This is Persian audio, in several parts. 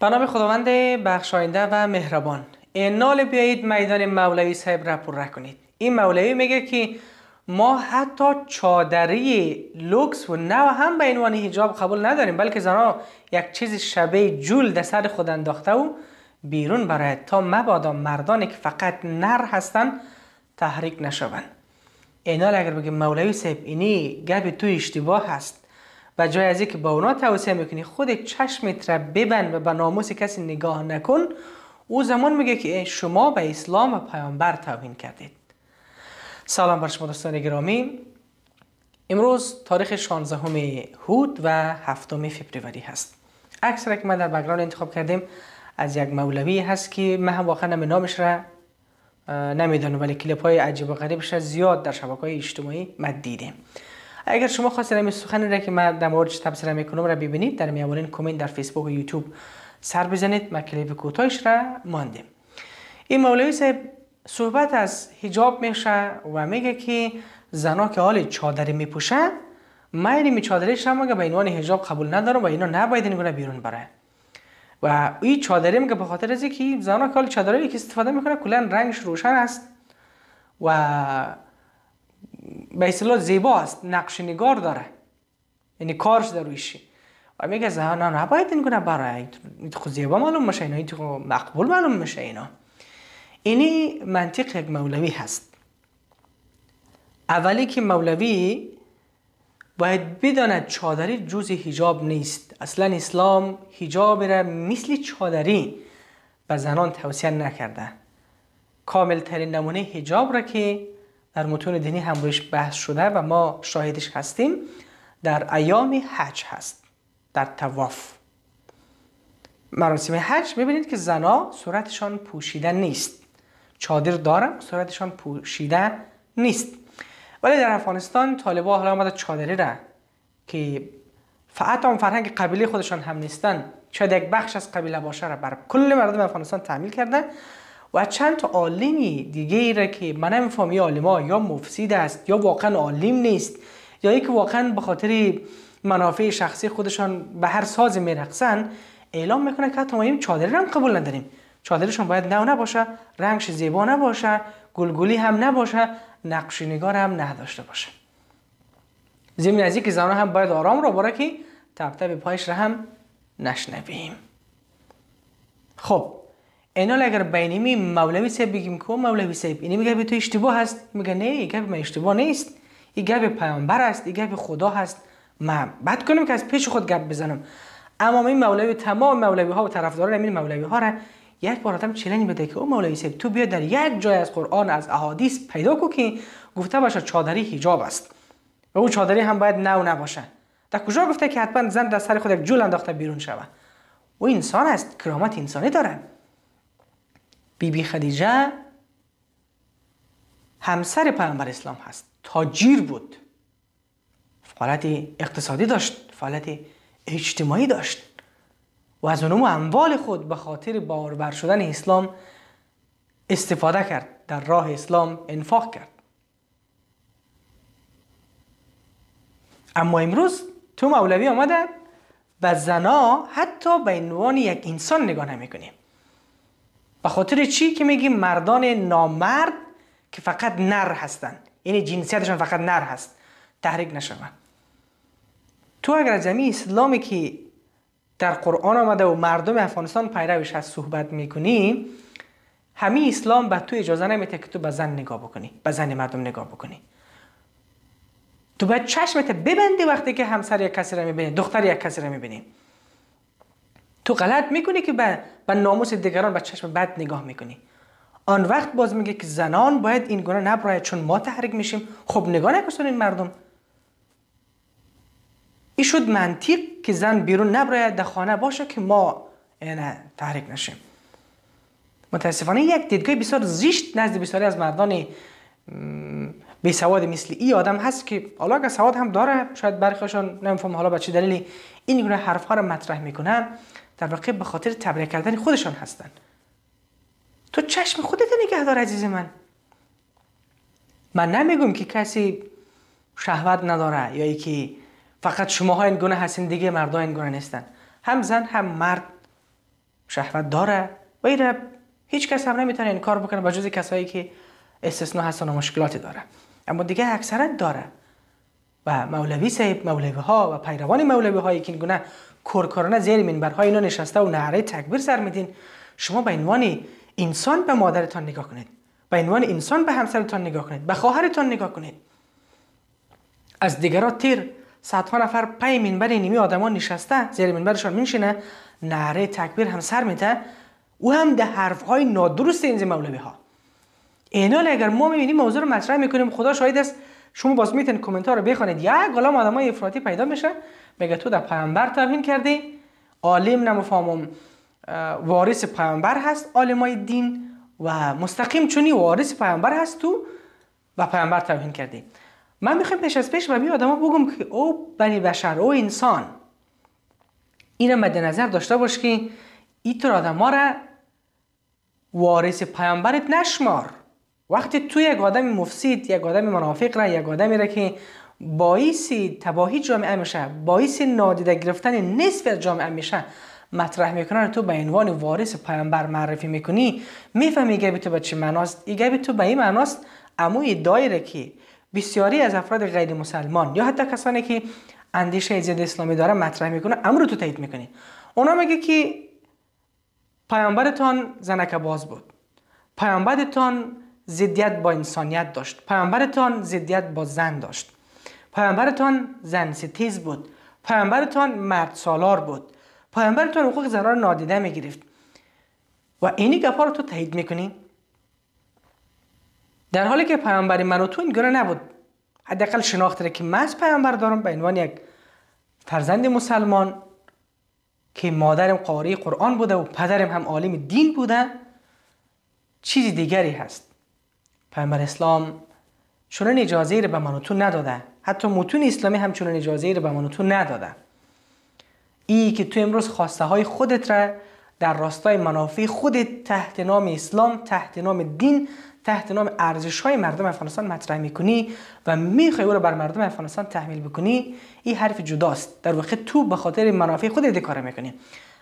به نام خداوند بخشاینده و مهربان. انال بیایید میدان مولوی صاحب را پر کنید. این مولوی میگه که ما حتی چادری لوکس و نو هم به عنوان حجاب قبول نداریم بلکه زنها یک چیز شبیه جول در سر خود انداخته و بیرون برای تا مبادا مردانی که فقط نر هستن تحریک نشوند. اینال اگر بگه مولوی صاحب اینی گپ تو اشتباه هست. و جای از که با اونا توصیه می‌کنی خود چشمت را ببند و به ناموس کسی نگاه نکن او زمان میگه که شما به اسلام و پیامبر توهین کردید. سلام بر شما دوستان گرامی. امروز تاریخ 16 هود و 7 فوریه هست. اکثر که ما در بگران انتخاب کردیم از یک مولوی هست که من هم واقعا نامش را نمی‌دانم ولی کلیپ های عجیب و غریبش زیاد در شبکه های اجتماعی ما دیدیم اگر شما خواستید این سخن را که من در موردش تبصره می‌کنم را ببینید در میاولین کامنت در فیسبوک و یوتیوب سر بزنید. ما کلیپ کوتاهش را ماندیم. این مولوی صاحب صحبت از حجاب میشه و میگه که زنا که حال چادری میپوشن من این چادریش هم به عنوان حجاب قبول ندارم و اینا نباید این بیرون بره. و این چادری میگه به خاطر از که زنا که حال چادری که استفاده می‌کنه کلا رنگش روشن است و به اصطلاح زیبا است نقش نگار داره. یعنی کارش در رویشی و میگه زنا نباید این کنه برای خود زیبا معلوم میشه اینا این مقبول معلوم میشه اینا. اینی منطق یک مولوی هست. اولی که مولوی باید بداند چادری جز حجاب نیست. اصلا اسلام حجاب را مثل چادری به زنان توصیه نکرده. کامل ترین نمونه حجاب را که در متون دینی هم روش بحث شده و ما شاهدش هستیم. در ایام حج هست در تواف مراسم حج می‌بینید که زنا صورتشان پوشیده نیست. چادر دارن صورتشان پوشیده نیست. ولی در افغانستان طالبا حالا آمده چادری را که فقط هم فرهنگ قبیله خودشان هم نیستن شاید یک بخش از قبیله باشه را بر کل مردم افغانستان تعمیل کرده و چند تا عالمی دیگه ای را که من نمیفهم یا عالما یا مفسید است یا واقعا عالم نیست یا اینکه واقعا به خاطر منافع شخصی خودشان به هر ساز میرقصن اعلام می‌کنه که حتی ما این چادری هم قبول نداریم. چادرشون باید نو نباشه رنگش زیبا نباشه گلگلی هم نباشه نقش نگار هم نداشته باشه. ضمن از که زنان هم باید آرام رو باره که تب پایش را هم نشنویم. خب اینا اگر بینیمی مولوی صاحب بگیم که مولوی صاحب اینی میگه به تو اشتباه هست. میگه نه این گپ من اشتباه نیست. این گپ پیامبر است این گپ خدا هست. من بعد کنیم که از پیش خود گپ بزنم. اما این مولوی تمام مولوی ها و طرفداران این مولوی ها را یک بار آدم چلنج بده که او مولوی صاحب تو بیا در یک جای از قرآن از احادیث پیدا کو که گفته باشه چادری حجاب است. و او چادری هم باید نو نباشه. در کجا گفته که حتما زن در سر خود یک جول انداخته بیرون شوه او انسان است کرامت انسانی داره بی بی خدیجه همسر پیامبر اسلام هست. تاجیر بود. فعالیت اقتصادی داشت فعالیت اجتماعی داشت. و از اونم اموال خود به خاطر باوربر شدن اسلام استفاده کرد در راه اسلام انفاق کرد. اما امروز تو مولوی آمده به زنا حتی به عنوان یک انسان نگاه نمی‌کنیم. به خاطر چی که میگیم مردان نامرد که فقط نر هستند یعنی جنسیتشان فقط نر هست. تحریک نشوند. تو اگر از اسلامی که در قرآن آمده و مردم افغانستان پیروش از صحبت می‌کنی همین اسلام به تو اجازه نمیده که تو به زن نگاه بکنی به زن مردم نگاه بکنی. تو باید چشمت ببندی وقتی که همسر یک کسی را می‌بینی دختر یک کسی را می‌بینی. تو غلط می‌کنی که به, به ناموس دیگران به چشم بد نگاه می‌کنی. آن وقت باز میگه که زنان باید این گونه نبراید چون ما تحریک میشیم. خب نگاه نکنید این مردم. این شد منطق که زن بیرون نبراید در خانه باشه که ما یعنی تحریک نشیم. متاسفانه یک دیدگاه بسیار زیشت نزد بسیاری از مردان بی سواد مثل ای آدم هست که حالا که سواد هم داره شاید برخیشان نمیفهم حالا به چه دلیلی این گونه حرف ها رو مطرح می‌کنن. در واقع به خاطر تبریک کردن خودشان هستن. تو چشم خودت نگه دار عزیز من. من نمیگم که کسی شهوت نداره یا ای که فقط شماها این گونه هستین دیگه مردا این گونه نیستن. هم زن هم مرد شهوت داره. و ایره هیچ کس هم نمی‌تونه این کار بکنه جز کسایی که استثناء هستن و مشکلاتی داره. اما دیگه اکثرت داره. و مولوی صاحب مولوی ها و پیروان مولوی هایی که این گونه کورکورانه زیر منبرهای اینا نشسته و نعره تکبیر سر میدین. شما به عنوان انسان به مادرتان نگاه کنید. به عنوان انسان به همسرتان نگاه کنید. به خواهرتان نگاه کنید. از دیگران تیر صدها نفر پای منبر نیمی آدمان نشسته زیر منبرشان میشینه نعره تکبیر هم سر میده. او هم ده حرف های نادرست این مولوی ها اینا اگر ما می‌بینیم موضوع رو مطرح می‌کنیم. خدا شاهد است. شما باز می‌تونید کامنت رو بخونید. یک غلام آدمای افراطی پیدا میشه. بگه تو در پیامبر توهین کردی؟ عالم نمفهمم وارث پیامبر هست عالمای دین و مستقیم چونی وارث پیامبر هست تو و پیامبر توهین کردی. من می‌خوام پیش از پیش به می آدما بگم که او بنی بشر او انسان. این مد نظر داشته باش که اینطور آدم را وارث پیامبرت نشمار. وقتی تو یک آدم مفسید یک آدم منافق را یک آدمی را که باعث تباهی جامعه میشه باعث نادیده گرفتن نصف جامعه میشه. مطرح می‌کنن تو به عنوان وارث پیامبر معرفی می‌کنی می‌فهمی گبی تو به چه معناست؟ این تو به این معناست اما دایره که بسیاری از افراد غیر مسلمان یا حتی کسانی که اندیشه ضد اسلامی داره مطرح می‌کنه امر تو تایید می‌کنی. اونا میگه که پیامبرتان زنک باز بود. پیامبرتان ضدیت با انسانیت داشت. پیامبرتان ضدیت با زن داشت. پیامبرتان زن ستیز بود. پیامبرتان مرد سالار بود. پیامبرتان حقوق زنان را نادیده می‌گرفت. و اینی گپا رو تو تایید می‌کنی؟ در حالی که پیامبر من و تو این نبود. حداقل شناخته که من از پیامبر دارم به عنوان یک فرزند مسلمان که مادرم قاری قرآن بوده و پدرم هم عالم دین بوده چیز دیگری هست. پیامبر اسلام چون اجازه رو به من و تو نداده. حتی متون اسلامی هم چون اجازه رو به و تو نداده ای که تو امروز خواسته های خودت را در راستای منافع خودت تحت نام اسلام تحت نام دین تحت نام ارزش های مردم افغانستان مطرح می‌کنی و می‌خوای او رو بر مردم افغانستان تحمیل بکنی این حرف جداست. در واقع تو به خاطر منافع خودت کار می‌کنی.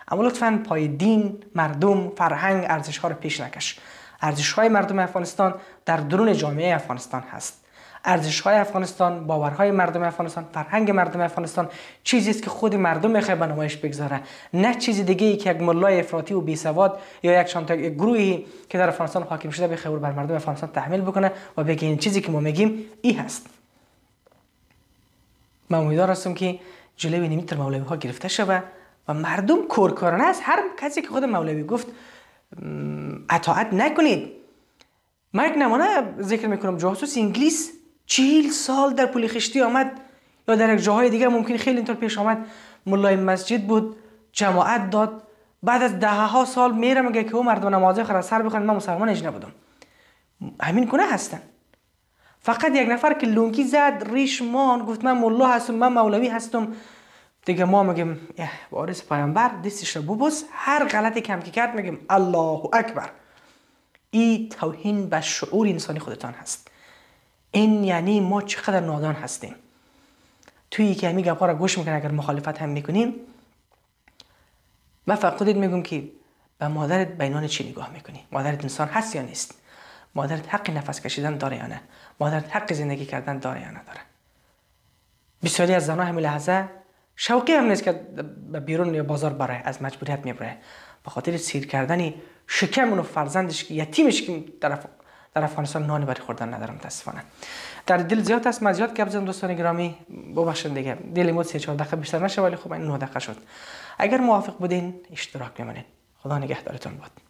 اما لطفا پای دین مردم فرهنگ ارزش ها رو پیش نکش. ارزش های مردم افغانستان در درون جامعه افغانستان هست. ارزش های افغانستان باورهای مردم افغانستان فرهنگ مردم افغانستان چیزی است که خود مردم می‌خواد به نمایش بگذاره. نه چیزی دیگه ای که یک ملای افراطی و بی سواد یا یک شانتا گروهی که در افغانستان حاکم شده بخواد بر مردم افغانستان تحمیل بکنه و بگه این چیزی که ما میگیم این هست. من امیدوار هستم که جلوی نیمیتر مولوی ها گرفته شوه و مردم کورکارانه است. هر کسی که خود مولوی گفت اطاعت نکنید. من یک نمونه ذکر می‌کنم. جاسوس انگلیس چهل سال در پول خشتی آمد. یا در یک جاهای دیگه ممکن خیلی اینطور پیش آمد. ملای مسجد بود جماعت داد. بعد از ده ها سال میره میگه که او مردم نمازه خرا سر بخوان من مسلمان اجنه بودم. همین کنه هستن. فقط یک نفر که لونکی زد ریش مان گفت من ملا هستم من مولوی هستم. دیگه ما میگیم وارث پیامبر دستش رو ببوس. هر غلطی کم که کرد میگیم الله اکبر. این توهین به شعور انسانی خودتان هست. این یعنی ما چقدر نادان هستیم؟ توی که همین گپا را گوش می‌کنه اگر مخالفت هم می‌کنیم من فقط میگم که به مادرت بینان چی نگاه می‌کنی؟ مادرت انسان هست یا نیست؟ مادرت حق نفس کشیدن داره یا نه؟ مادرت حق زندگی کردن داره یا نداره بسیاری از زنها همین لحظه شوقی هم نیست که به بیرون یا بازار برای از مجبوریت می‌بره. به خاطر سیر کردن شکم و فرزندش که یتیمش که طرف در افغانستان نانی برای خوردن ندارم متاسفانه. در دل زیاد است من زیاد گپ دوستان گرامی ببخشید دیگه. دل مو 3 4 دقیقه بیشتر نشه ولی خب این 9 دقیقه شد. اگر موافق بودین اشتراک بمونید خدا نگهدارتون باد